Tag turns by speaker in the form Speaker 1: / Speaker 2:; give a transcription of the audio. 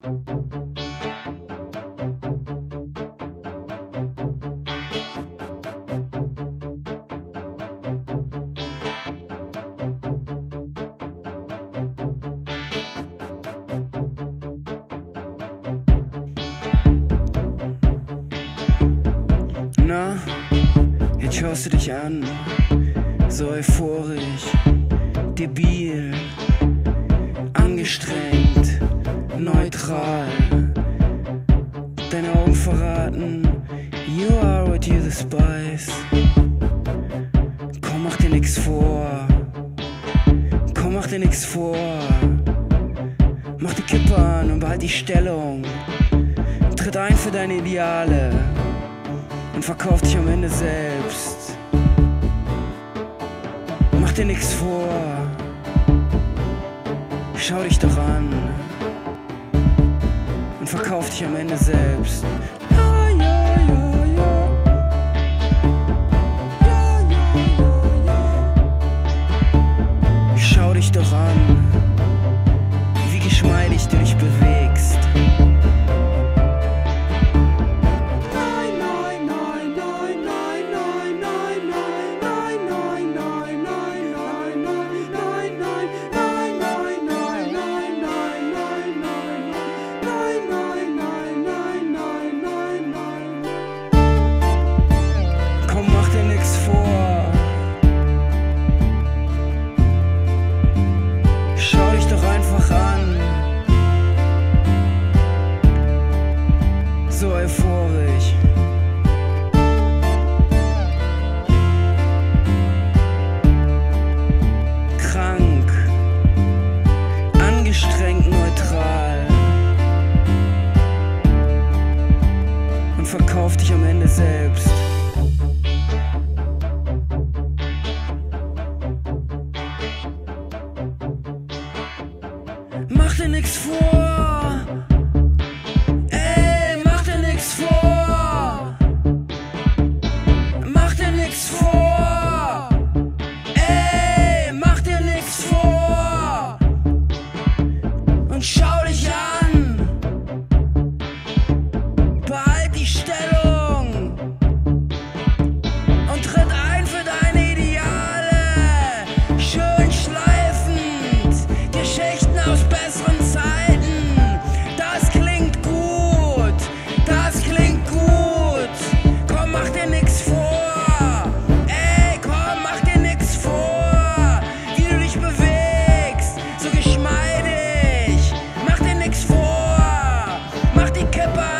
Speaker 1: Na, jetzt schaust du dich an, so euphorisch, debil, angestrengt, neutral. Deine Augen verraten, you are what you despise. Komm, mach dir nix vor. Komm, mach dir nix vor. Mach die Kippe an und behalt die Stellung. Tritt ein für deine Ideale und verkauf dich am Ende selbst. Mach dir nix vor. Schau dich doch an und verkauf dich am Ende selbst. Schau dich doch an, wie geschmeidig du dich bewegst. so euphorisch. Krank, angestrengt neutral und verkauf dich am Ende selbst. Mach dir nichts vor! and shout handicapper